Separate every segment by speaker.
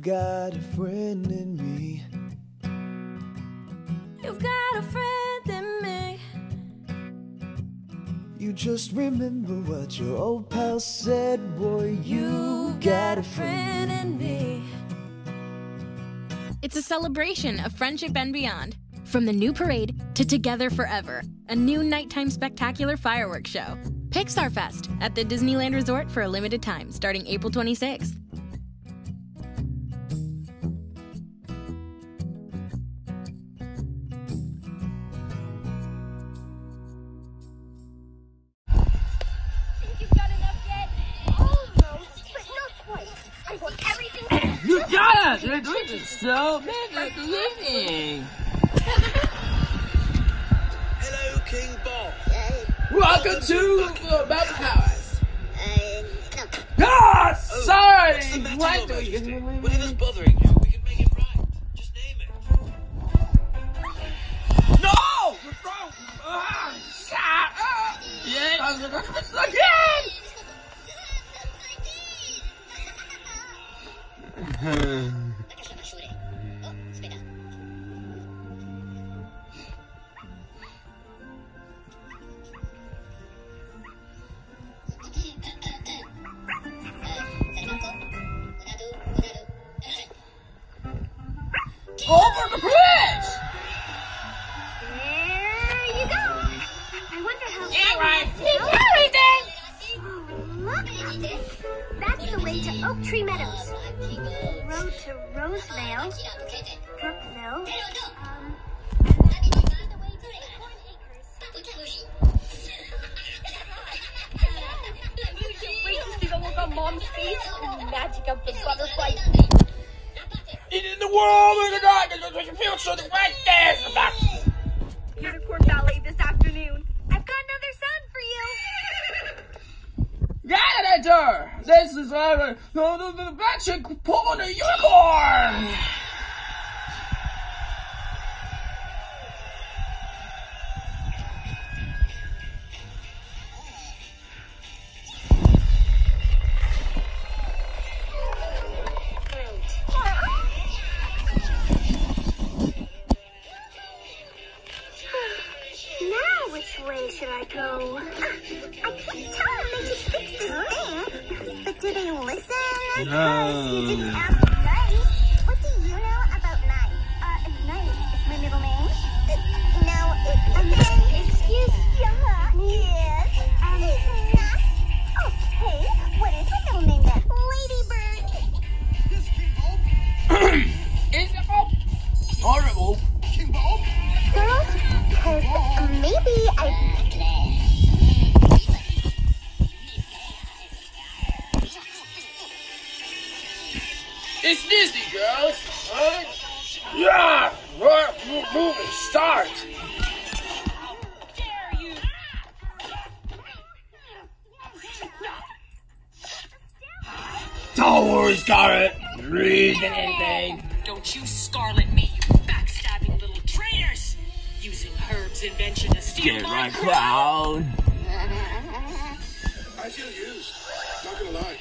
Speaker 1: You've got a friend in me.
Speaker 2: You've got a friend in me.
Speaker 1: You just remember what your old pal said, boy. You got a friend in me.
Speaker 3: It's a celebration of friendship and beyond. From the new parade to Together Forever, a new nighttime spectacular fireworks show. Pixar Fest at the Disneyland Resort for a limited time starting April 26th.
Speaker 4: Got
Speaker 5: it! You're doing it so amazing!
Speaker 6: Hello, King Bob.
Speaker 5: Welcome to Mountain Palace.
Speaker 4: Uh,
Speaker 5: Ah, sorry!
Speaker 6: What's the matter,
Speaker 5: What
Speaker 6: Your
Speaker 5: do
Speaker 6: Majesty?
Speaker 5: you-
Speaker 6: Whatever's bothering you, we can make it right. Just name it.
Speaker 5: No! Ah, shut up! Yeah, I'm gonna again! Over the bridge!
Speaker 4: There you go. I wonder how.
Speaker 5: Yeah, right.
Speaker 4: Oh, look! at this. That's the way to Oak Tree Meadows. Road to Rosevale, Brookville, um, and the way to Corn Acres. Wait to see the look on Mom's face and the magic of the butterfly.
Speaker 5: Is the world of the dark, and you feel so the right there's.
Speaker 4: Unicorn Ballet this afternoon. I've got another sound for you.
Speaker 5: Get it, This is uh, the, the, the magic pulling a unicorn!
Speaker 4: Thing, but do they listen? Because you didn't ask
Speaker 5: start! Don't worry, Scarlet. Read anything.
Speaker 7: Don't you scarlet me, you backstabbing little traitors! Using Herb's invention to steal
Speaker 5: Get
Speaker 7: my
Speaker 5: right,
Speaker 7: crown!
Speaker 5: crown.
Speaker 6: I feel used. Not gonna lie.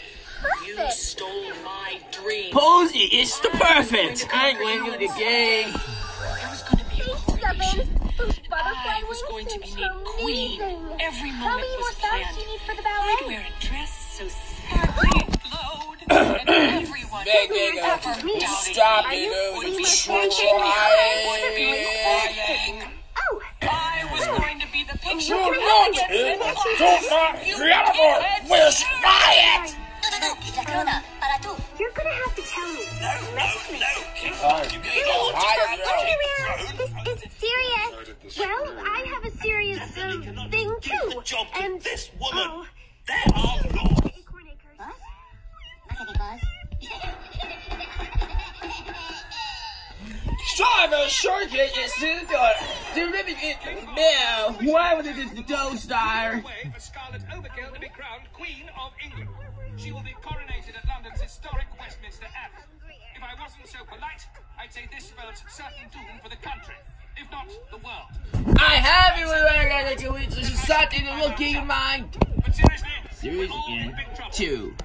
Speaker 7: You stole my dream.
Speaker 5: Posey, it's the perfect. I'm winning the game.
Speaker 7: I was gonna be a
Speaker 4: Thanks,
Speaker 7: queen.
Speaker 4: Seven. Those butterfly
Speaker 7: I was going to be made queen.
Speaker 4: amazing.
Speaker 7: Every
Speaker 4: How many more
Speaker 7: was planned.
Speaker 4: do you need for the ballet?
Speaker 7: I'd wear a dress so sparkly and glowed, and everyone
Speaker 5: Begging
Speaker 7: ever
Speaker 5: her stop
Speaker 7: me
Speaker 5: it,
Speaker 7: would be
Speaker 5: trying.
Speaker 7: crying.
Speaker 4: Oh,
Speaker 7: I was going to be the picture
Speaker 5: You're
Speaker 7: of
Speaker 5: not
Speaker 7: elegance
Speaker 5: in
Speaker 7: and
Speaker 5: the
Speaker 7: class. You
Speaker 5: incredible.
Speaker 7: idiot.
Speaker 5: Where's Riot?
Speaker 4: you're gonna have to tell me. Next me. This is serious. Well, I have a serious um, thing too. And
Speaker 6: this woman.
Speaker 4: Oh,
Speaker 6: There are laws.
Speaker 4: Acorn Acres.
Speaker 5: Driver shortcut is to the Derivative it now. Why would it be the Ghost Star?
Speaker 8: way for Scarlet Overkill to be crowned Queen of England. She will be coronated at London's historic Westminster Abbey. If I wasn't so polite, I'd say this spells certain doom for the country, if not the world.
Speaker 5: I have you with what I gotta do. It's just something to look in your mind.
Speaker 8: But seriously,
Speaker 5: Serious
Speaker 8: in.
Speaker 5: Two.